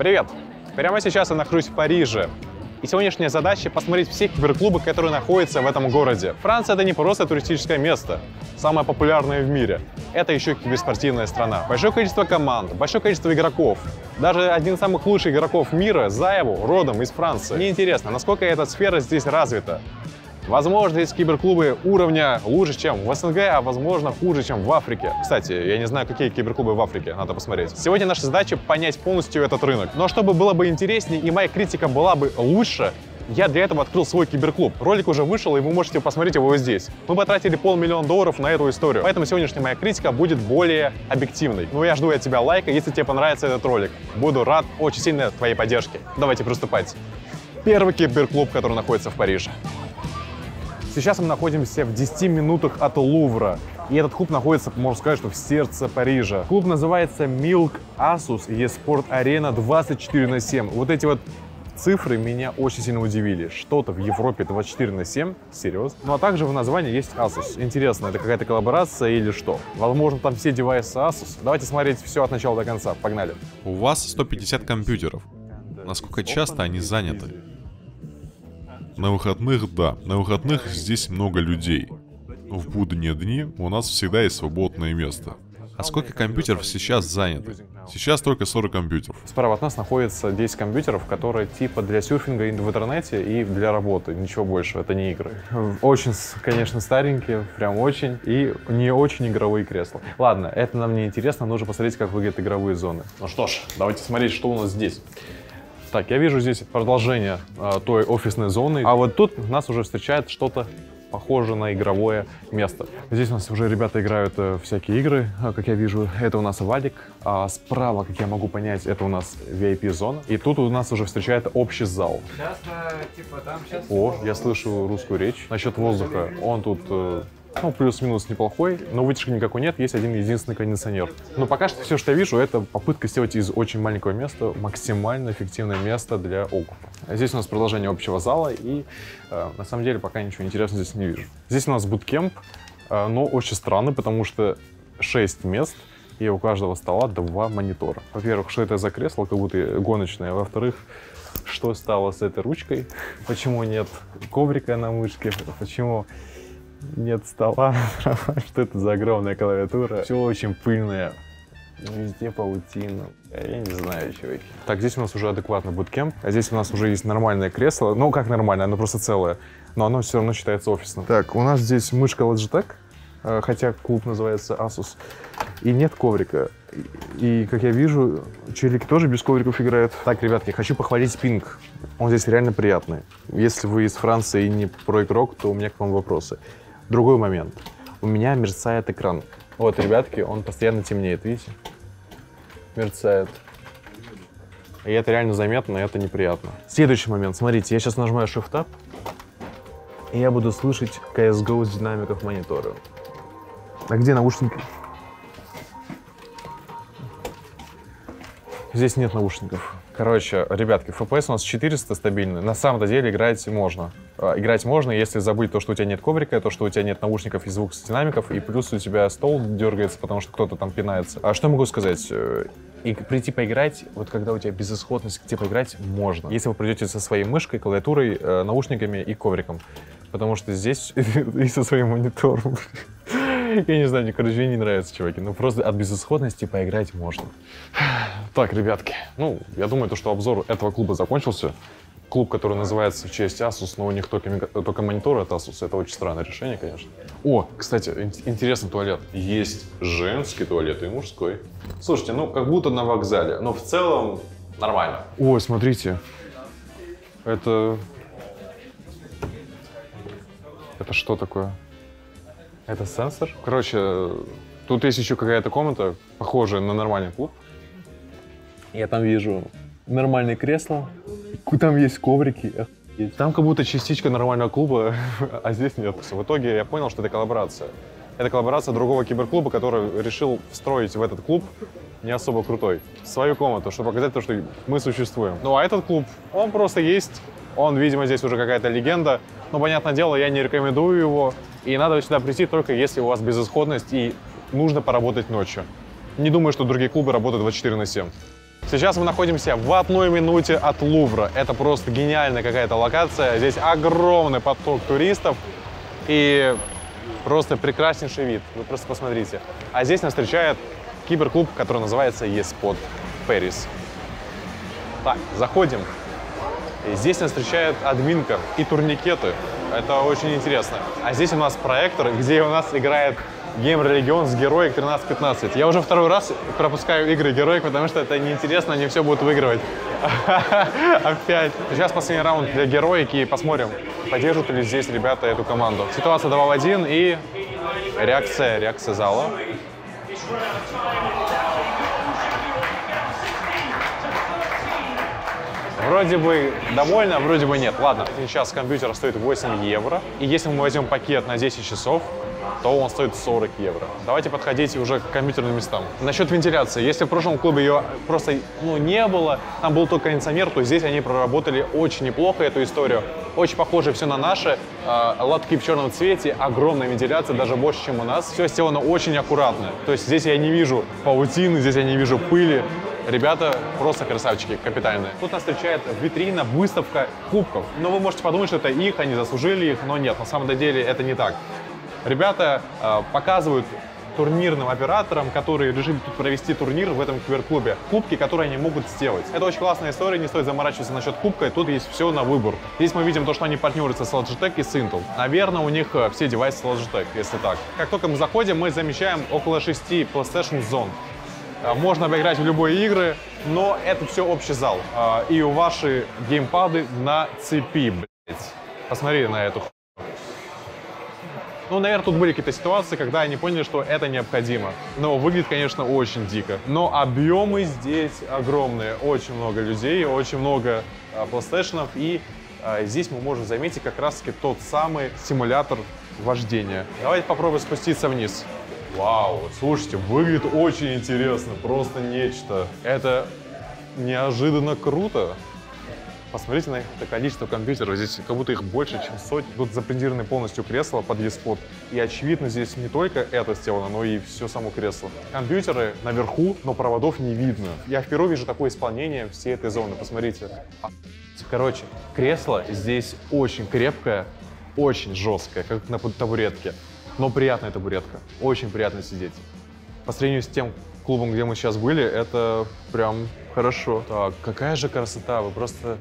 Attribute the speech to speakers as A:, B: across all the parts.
A: Привет! Прямо сейчас я нахожусь в Париже. И сегодняшняя задача — посмотреть все киберклубы, которые находятся в этом городе. Франция — это не просто туристическое место, самое популярное в мире. Это еще киберспортивная страна. Большое количество команд, большое количество игроков. Даже один из самых лучших игроков мира, Заеву, родом из Франции. Мне интересно, насколько эта сфера здесь развита. Возможно, есть киберклубы уровня лучше, чем в СНГ, а возможно, хуже, чем в Африке. Кстати, я не знаю, какие киберклубы в Африке, надо посмотреть. Сегодня наша задача понять полностью этот рынок. Но чтобы было бы интереснее и моя критика была бы лучше, я для этого открыл свой киберклуб. Ролик уже вышел, и вы можете посмотреть его здесь. Мы потратили полмиллиона долларов на эту историю, поэтому сегодняшняя моя критика будет более объективной. Ну, я жду от тебя лайка, если тебе понравится этот ролик. Буду рад очень сильно твоей поддержке. Давайте приступать. Первый киберклуб, который находится в Париже. Сейчас мы находимся в 10 минутах от Лувра. И этот клуб находится, можно сказать, что в сердце Парижа. Клуб называется Milk Asus eSport Arena 24 на 7. Вот эти вот цифры меня очень сильно удивили. Что-то в Европе 24 на 7, серьезно. Ну а также в названии есть Asus. Интересно, это какая-то коллаборация или что? Возможно, там все девайсы Asus. Давайте смотреть все от начала до конца. Погнали.
B: У вас 150 компьютеров. Насколько часто они заняты? На выходных, да, на выходных здесь много людей. В будние дни у нас всегда есть свободное место. А сколько компьютеров сейчас занято? Сейчас только 40 компьютеров.
A: Справа от нас находится 10 компьютеров, которые типа для серфинга в интернете и для работы. Ничего больше, это не игры. Очень, конечно, старенькие, прям очень. И не очень игровые кресла. Ладно, это нам не интересно, нужно посмотреть, как выглядят игровые зоны. Ну что ж, давайте смотреть, что у нас здесь. Так, я вижу здесь продолжение э, той офисной зоны, а вот тут нас уже встречает что-то похоже на игровое место. Здесь у нас уже ребята играют э, всякие игры, э, как я вижу. Это у нас Вадик, а справа, как я могу понять, это у нас VIP-зона. И тут у нас уже встречает общий зал.
C: Сейчас, типа, там сейчас...
A: О, я слышу русскую речь. Насчет воздуха, он тут э, ну, плюс-минус неплохой, но вытяжки никакой нет, есть один единственный кондиционер. Но пока что все, что я вижу, это попытка сделать из очень маленького места максимально эффективное место для окупа. Здесь у нас продолжение общего зала, и э, на самом деле пока ничего интересного здесь не вижу. Здесь у нас буткемп, э, но очень странно, потому что 6 мест, и у каждого стола два монитора. Во-первых, что это за кресло, как будто гоночное, во-вторых, что стало с этой ручкой, почему нет коврика на мышке, почему нет стола, что это за огромная клавиатура. Все очень пыльное, везде паутина. Я не знаю, чуваки. Так, здесь у нас уже адекватный буткемп, а здесь у нас уже есть нормальное кресло. Ну, как нормальное, оно просто целое, но оно все равно считается офисным. Так, у нас здесь мышка Logitech, э, хотя клуб называется Asus, и нет коврика. И, как я вижу, челики тоже без ковриков играют. Так, ребятки, хочу похвалить пинг. Он здесь реально приятный. Если вы из Франции и не про игрок, то у меня к вам вопросы. Другой момент. У меня мерцает экран. Вот, ребятки, он постоянно темнеет, видите? Мерцает. И это реально заметно, и это неприятно. Следующий момент. Смотрите, я сейчас нажимаю Shift-Tab, и я буду слышать CSGO с динамиков монитора. А где наушники? Здесь нет наушников. Короче, ребятки, FPS у нас 400 стабильный. На самом-то деле играть можно. А, играть можно, если забыть то, что у тебя нет коврика, то, что у тебя нет наушников и звук с динамиков, и плюс у тебя стол дергается, потому что кто-то там пинается. А что могу сказать? Э, и прийти поиграть, вот когда у тебя безысходность, где поиграть, можно. Если вы придете со своей мышкой, клавиатурой, э, наушниками и ковриком. Потому что здесь и со своим монитором. Я не знаю, мне, короче, не нравится, чуваки. Ну, просто от безысходности поиграть можно. Так, ребятки, ну, я думаю, то, что обзор этого клуба закончился. Клуб, который называется в честь Asus, но у них только, только мониторы от Asus. Это очень странное решение, конечно. О, кстати, интересный туалет. Есть женский туалет и мужской. Слушайте, ну, как будто на вокзале, но в целом нормально. Ой, смотрите. Это... Это что такое? Это сенсор? Короче, тут есть еще какая-то комната, похожая на нормальный клуб. Я там вижу нормальные кресла, там есть коврики. Там как будто частичка нормального клуба, а здесь нет. В итоге я понял, что это коллаборация. Это коллаборация другого киберклуба, который решил встроить в этот клуб не особо крутой. Свою комнату, чтобы показать то, что мы существуем. Ну а этот клуб, он просто есть. Он, видимо, здесь уже какая-то легенда. Но, понятное дело, я не рекомендую его. И надо сюда прийти только если у вас безысходность и нужно поработать ночью. Не думаю, что другие клубы работают 24 на 7. Сейчас мы находимся в одной минуте от Лувра. Это просто гениальная какая-то локация. Здесь огромный поток туристов и просто прекраснейший вид. Вы просто посмотрите. А здесь нас встречает киберклуб, который называется eSpot Paris. Так, заходим. И здесь нас встречает админка и турникеты. Это очень интересно. А здесь у нас проектор, где у нас играет Геймер Регион с Героик 13-15. Я уже второй раз пропускаю игры Героик, потому что это неинтересно, они все будут выигрывать. Опять. Сейчас последний раунд для Героики и посмотрим, поддержат ли здесь ребята эту команду. Ситуация 2 в 1 и реакция, реакция зала. Вроде бы довольно, а вроде бы нет. Ладно, сейчас компьютер стоит 8 евро. И если мы возьмем пакет на 10 часов, то он стоит 40 евро. Давайте подходить уже к компьютерным местам. Насчет вентиляции. Если в прошлом клубе ее просто ну, не было, там был только кондиционер, то здесь они проработали очень неплохо эту историю. Очень похоже все на наши. Э, лотки в черном цвете, огромная вентиляция, даже больше, чем у нас. Все сделано очень аккуратно. То есть здесь я не вижу паутины, здесь я не вижу пыли. Ребята просто красавчики, капитальные. Тут нас встречает витрина, выставка кубков. Но вы можете подумать, что это их, они заслужили их, но нет, на самом деле это не так. Ребята э, показывают турнирным операторам, которые решили тут провести турнир в этом киберклубе, кубки, которые они могут сделать. Это очень классная история, не стоит заморачиваться насчет кубка, и тут есть все на выбор. Здесь мы видим то, что они партнерятся с Logitech и с Intel. Наверное, у них э, все девайсы Logitech, если так. Как только мы заходим, мы замечаем около 6 PlayStation зон. Э, можно обыграть в любые игры, но это все общий зал. Э, и у ваши геймпады на цепи, блядь. Посмотри на эту ну, наверное, тут были какие-то ситуации, когда они поняли, что это необходимо. Но выглядит, конечно, очень дико. Но объемы здесь огромные. Очень много людей, очень много а, PlayStation. И а, здесь мы можем заметить как раз-таки тот самый симулятор вождения. Давайте попробуем спуститься вниз. Вау, слушайте, выглядит очень интересно, просто нечто. Это неожиданно круто. Посмотрите на это количество компьютеров. Здесь как будто их больше, чем сотни. Тут запринтированы полностью кресла под eSpot. И очевидно, здесь не только это сделано, но и все само кресло. Компьютеры наверху, но проводов не видно. Я впервые вижу такое исполнение всей этой зоны. Посмотрите. Короче, кресло здесь очень крепкое, очень жесткое, как на табуретке. Но приятная табуретка. Очень приятно сидеть. По сравнению с тем клубом, где мы сейчас были, это прям хорошо. Так, какая же красота, вы просто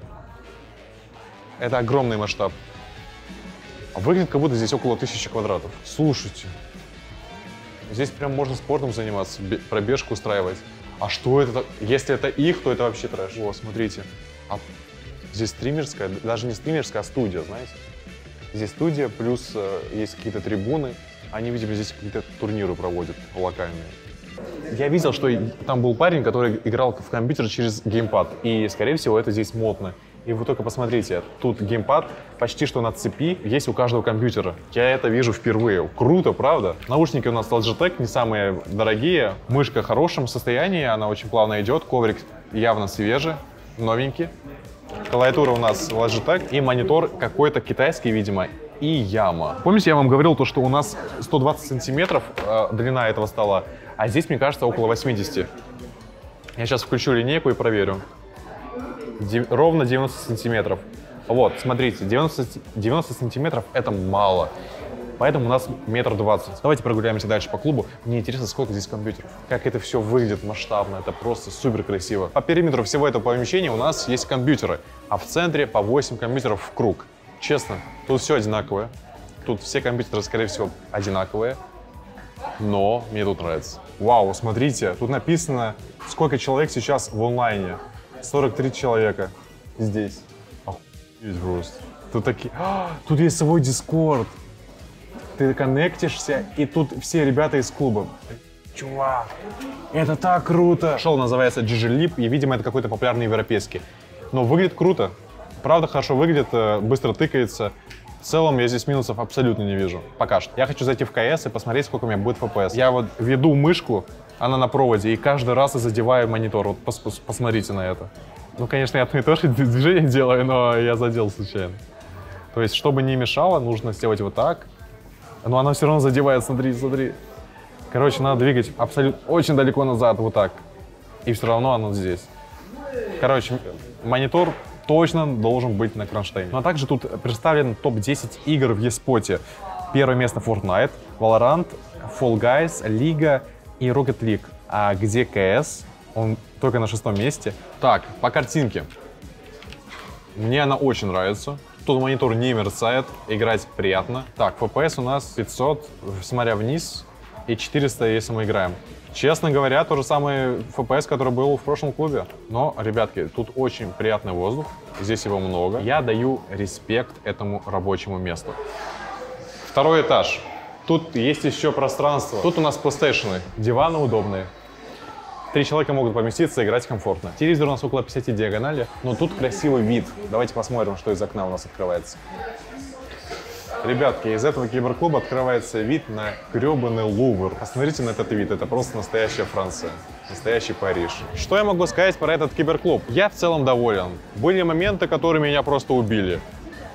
A: это огромный масштаб. А выглядит, как будто здесь около тысячи квадратов. Слушайте, здесь прям можно спортом заниматься, пробежку устраивать. А что это? Если это их, то это вообще трэш. О, смотрите. А здесь стримерская, даже не стримерская, а студия, знаете? Здесь студия, плюс э, есть какие-то трибуны. Они, видимо, здесь какие-то турниры проводят локальные. Я видел, что там был парень, который играл в компьютер через геймпад. И, скорее всего, это здесь модно. И вы только посмотрите, тут геймпад почти что на цепи есть у каждого компьютера. Я это вижу впервые. Круто, правда? Наушники у нас Logitech, не самые дорогие. Мышка в хорошем состоянии, она очень плавно идет. Коврик явно свежий, новенький. Клавиатура у нас Logitech и монитор какой-то китайский, видимо, и яма. Помните, я вам говорил то, что у нас 120 сантиметров э, длина этого стола, а здесь, мне кажется, около 80. Я сейчас включу линейку и проверю ровно 90 сантиметров. Вот, смотрите, 90, 90 сантиметров это мало. Поэтому у нас метр двадцать. Давайте прогуляемся дальше по клубу. Мне интересно, сколько здесь компьютеров. Как это все выглядит масштабно. Это просто супер красиво. По периметру всего этого помещения у нас есть компьютеры. А в центре по 8 компьютеров в круг. Честно, тут все одинаковое. Тут все компьютеры, скорее всего, одинаковые. Но мне тут нравится. Вау, смотрите, тут написано, сколько человек сейчас в онлайне. 43 человека здесь. Охуеть просто. Тут такие... А, тут есть свой дискорд. Ты коннектишься, и тут все ребята из клуба. Чувак, это так круто! Шоу называется Lip, и, видимо, это какой-то популярный европейский. Но выглядит круто. Правда, хорошо выглядит, э, быстро тыкается. В целом я здесь минусов абсолютно не вижу. Пока что. Я хочу зайти в КС и посмотреть, сколько у меня будет FPS. Я вот веду мышку, она на проводе, и каждый раз я задеваю монитор. Вот пос пос посмотрите на это. Ну, конечно, я не тоже движение делаю, но я задел случайно. То есть, чтобы не мешало, нужно сделать вот так. Но она все равно задевает, смотри, смотри. Короче, надо двигать абсолютно очень далеко назад, вот так. И все равно оно здесь. Короче, монитор точно должен быть на кронштейне. Ну а также тут представлен топ-10 игр в eSpot. Первое место Fortnite, Valorant, Fall Guys, Лига и Rocket League. А где CS? Он только на шестом месте. Так, по картинке. Мне она очень нравится. Тут монитор не мерцает, играть приятно. Так, FPS у нас 500, смотря вниз, и 400, если мы играем. Честно говоря, то же самое FPS, который был в прошлом клубе. Но, ребятки, тут очень приятный воздух, здесь его много. Я даю респект этому рабочему месту. Второй этаж. Тут есть еще пространство. Тут у нас PlayStation, диваны удобные. Три человека могут поместиться, играть комфортно. Телевизор у нас около 50 диагонали, но тут красивый вид. Давайте посмотрим, что из окна у нас открывается. Ребятки, из этого киберклуба открывается вид на гребаный Лувр. Посмотрите на этот вид, это просто настоящая Франция. Настоящий Париж. Что я могу сказать про этот киберклуб? Я в целом доволен. Были моменты, которые меня просто убили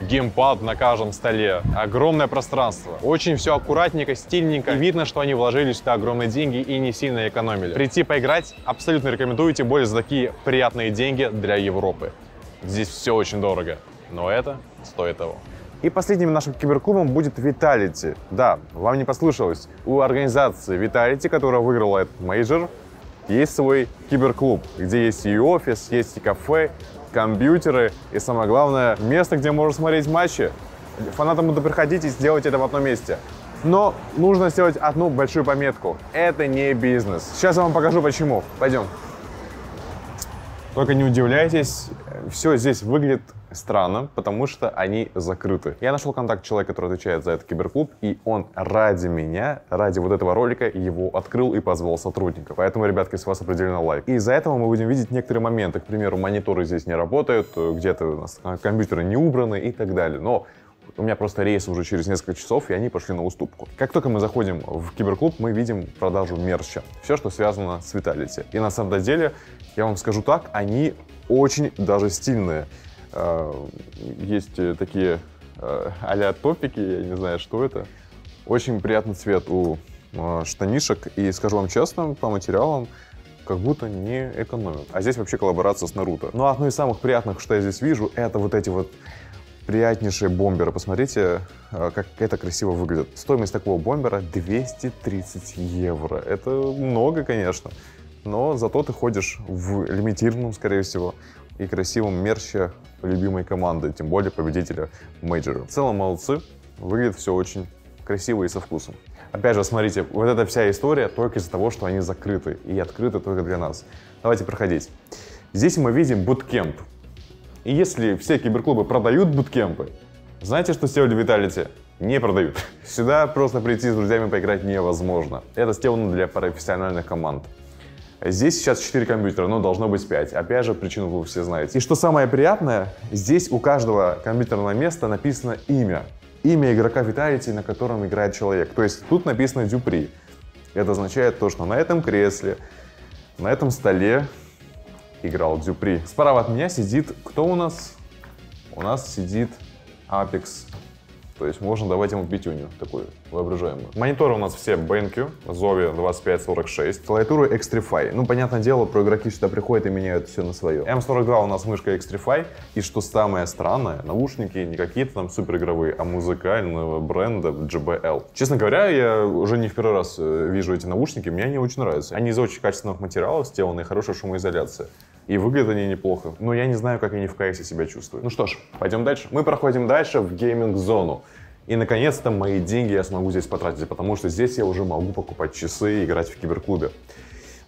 A: геймпад на каждом столе, огромное пространство. Очень все аккуратненько, стильненько. И видно, что они вложили сюда огромные деньги и не сильно экономили. Прийти поиграть абсолютно рекомендую, тем более за такие приятные деньги для Европы. Здесь все очень дорого, но это стоит того. И последним нашим киберклубом будет Vitality. Да, вам не послышалось. У организации Vitality, которая выиграла этот мейджор, есть свой киберклуб, где есть и офис, есть и кафе, компьютеры и, самое главное, место, где можно смотреть матчи. Фанатам надо приходить и сделать это в одном месте. Но нужно сделать одну большую пометку. Это не бизнес. Сейчас я вам покажу почему. Пойдем. Только не удивляйтесь, все здесь выглядит странно, потому что они закрыты. Я нашел контакт человека, который отвечает за этот киберклуб, и он ради меня, ради вот этого ролика его открыл и позвал сотрудников. Поэтому, ребятки, с вас определенно лайк. И из-за этого мы будем видеть некоторые моменты. К примеру, мониторы здесь не работают, где-то у нас компьютеры не убраны и так далее. Но у меня просто рейс уже через несколько часов, и они пошли на уступку. Как только мы заходим в киберклуб, мы видим продажу мерча. Все, что связано с Vitality. И на самом деле, я вам скажу так, они очень даже стильные. Э, есть такие э, а-ля топики, я не знаю, что это. Очень приятный цвет у э, штанишек. И скажу вам честно, по материалам как будто не экономят. А здесь вообще коллаборация с Наруто. Ну, одно из самых приятных, что я здесь вижу, это вот эти вот приятнейшие бомберы. Посмотрите, э, как это красиво выглядит. Стоимость такого бомбера 230 евро. Это много, конечно, но зато ты ходишь в лимитированном, скорее всего, и красивом мерче любимой команды, тем более победителя мейджора. В целом молодцы, выглядит все очень красиво и со вкусом. Опять же, смотрите, вот эта вся история только из-за того, что они закрыты и открыты только для нас. Давайте проходить. Здесь мы видим буткемп. И если все киберклубы продают буткемпы, знаете, что сделали Vitality? Не продают. Сюда просто прийти с друзьями поиграть невозможно. Это сделано для профессиональных команд. Здесь сейчас 4 компьютера, но должно быть 5. Опять же, причину вы все знаете. И что самое приятное, здесь у каждого компьютерного места написано имя. Имя игрока Vitality, на котором играет человек. То есть тут написано Дюпри. Это означает то, что на этом кресле, на этом столе играл Дюпри. Справа от меня сидит, кто у нас? У нас сидит Apex. То есть можно давать ему пятюню такую воображаемую. Мониторы у нас все BenQ, Zovi 2546, клавиатура Xtrify. Ну, понятное дело, про игроки сюда приходят и меняют все на свое. M42 у нас мышка Xtrify. И что самое странное, наушники не какие-то там супер игровые, а музыкального бренда JBL. Честно говоря, я уже не в первый раз э, вижу эти наушники, мне они очень нравятся. Они из очень качественных материалов сделаны, хорошая шумоизоляция. И выглядят они неплохо. Но я не знаю, как они в кайсе себя чувствуют. Ну что ж, пойдем дальше. Мы проходим дальше в гейминг-зону. И, наконец-то, мои деньги я смогу здесь потратить, потому что здесь я уже могу покупать часы и играть в киберклубе.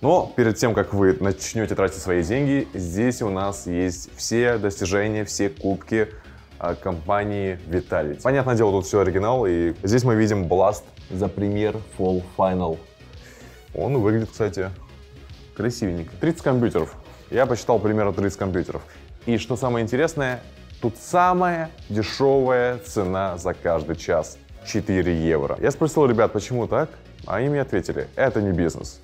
A: Но перед тем, как вы начнете тратить свои деньги, здесь у нас есть все достижения, все кубки а, компании Vitality. Понятное дело, тут все оригинал, и здесь мы видим Blast за премьер Fall Final. Он выглядит, кстати, красивенько. 30 компьютеров. Я посчитал примерно 30 компьютеров. И что самое интересное, тут самая дешевая цена за каждый час. 4 евро. Я спросил ребят, почему так? А им мне ответили, это не бизнес.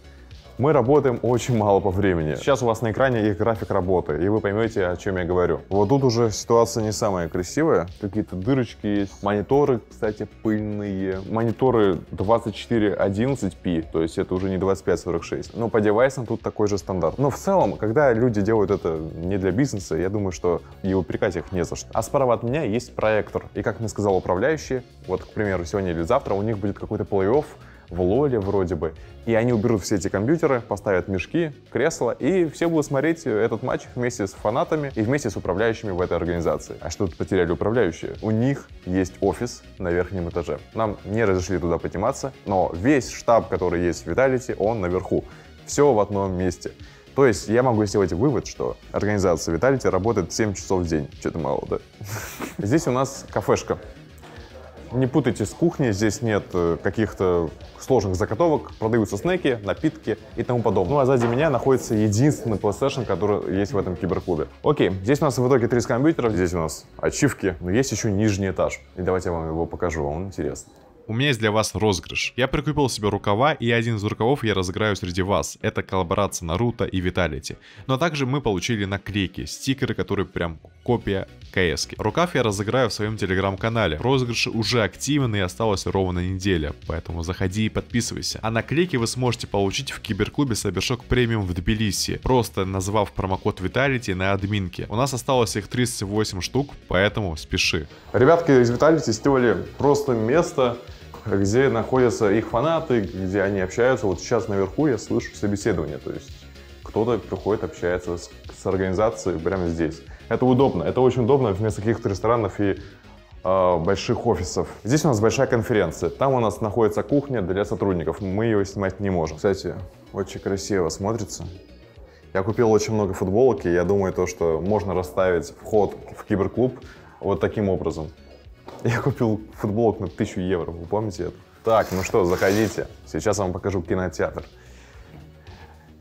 A: Мы работаем очень мало по времени. Сейчас у вас на экране их график работы, и вы поймете, о чем я говорю. Вот тут уже ситуация не самая красивая. Какие-то дырочки есть. Мониторы, кстати, пыльные. Мониторы 2411p, то есть это уже не 2546. Но по девайсам тут такой же стандарт. Но в целом, когда люди делают это не для бизнеса, я думаю, что и упрекать их не за что. А справа от меня есть проектор. И как мне сказал управляющий, вот, к примеру, сегодня или завтра у них будет какой-то плей-офф в Лоле вроде бы. И они уберут все эти компьютеры, поставят мешки, кресла, и все будут смотреть этот матч вместе с фанатами и вместе с управляющими в этой организации. А что тут потеряли управляющие? У них есть офис на верхнем этаже. Нам не разрешили туда подниматься, но весь штаб, который есть в Vitality, он наверху. Все в одном месте. То есть я могу сделать вывод, что организация Vitality работает 7 часов в день. Что-то мало, да? Здесь у нас кафешка. Не путайте с кухней, здесь нет э, каких-то сложных заготовок, продаются снеки, напитки и тому подобное. Ну а сзади меня находится единственный PlayStation, который есть в этом киберклубе. Окей, здесь у нас в итоге 30 компьютеров, здесь у нас ачивки, но есть еще нижний этаж. И давайте я вам его покажу, он интересный.
B: У меня есть для вас розыгрыш. Я прикупил себе рукава, и один из рукавов я разыграю среди вас. Это коллаборация Наруто и Виталити. Но также мы получили наклейки, стикеры, которые прям копия КС. Рукав я разыграю в своем телеграм-канале. Розыгрыш уже активен и осталось ровно неделя, поэтому заходи и подписывайся. А наклейки вы сможете получить в киберклубе Сабершок Премиум в Тбилиси, просто назвав промокод Виталити на админке. У нас осталось их 38 штук, поэтому спеши.
A: Ребятки из Vitality сделали просто место, где находятся их фанаты, где они общаются. Вот сейчас наверху я слышу собеседование, то есть кто-то приходит, общается с, с организацией прямо здесь. Это удобно, это очень удобно вместо каких-то ресторанов и э, больших офисов. Здесь у нас большая конференция, там у нас находится кухня для сотрудников, мы ее снимать не можем. Кстати, очень красиво смотрится. Я купил очень много футболок, и я думаю, то, что можно расставить вход в киберклуб вот таким образом. Я купил футболок на 1000 евро, вы помните это? Так, ну что, заходите. Сейчас я вам покажу кинотеатр.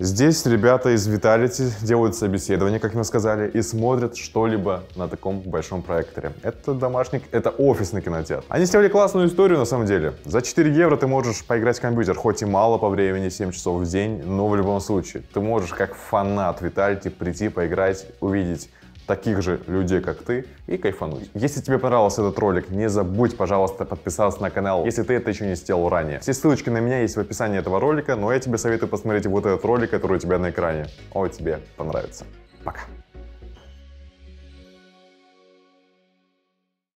A: Здесь ребята из Vitality делают собеседование, как мы сказали, и смотрят что-либо на таком большом проекторе. Это домашний, это офисный кинотеатр. Они сделали классную историю на самом деле. За 4 евро ты можешь поиграть в компьютер, хоть и мало по времени, 7 часов в день, но в любом случае. Ты можешь как фанат Vitality прийти, поиграть, увидеть таких же людей, как ты, и кайфануть. Если тебе понравился этот ролик, не забудь, пожалуйста, подписаться на канал, если ты это еще не сделал ранее. Все ссылочки на меня есть в описании этого ролика, но я тебе советую посмотреть вот этот ролик, который у тебя на экране. Он тебе понравится. Пока.